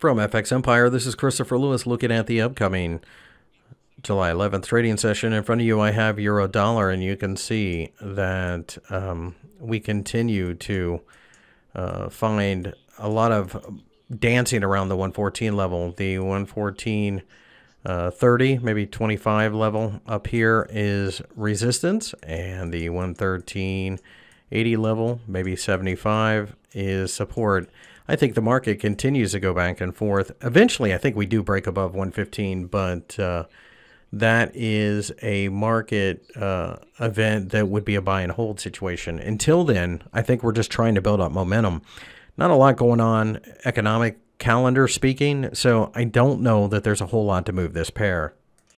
From FX Empire, this is Christopher Lewis looking at the upcoming July 11th trading session. In front of you, I have euro dollar, and you can see that um, we continue to uh, find a lot of dancing around the 114 level. The 114 uh, 30, maybe 25 level up here is resistance, and the 113 80 level, maybe 75 is support. I think the market continues to go back and forth. Eventually, I think we do break above 115, but uh, that is a market uh, event that would be a buy and hold situation. Until then, I think we're just trying to build up momentum. Not a lot going on economic calendar speaking, so I don't know that there's a whole lot to move this pair.